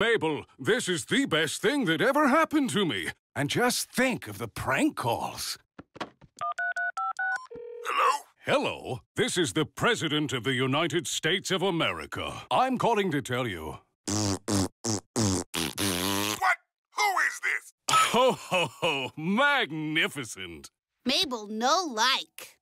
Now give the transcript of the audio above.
Mabel, this is the best thing that ever happened to me. And just think of the prank calls. Hello? Hello, this is the President of the United States of America. I'm calling to tell you. What? Who is this? Ho, ho, ho, magnificent. Mabel, no like.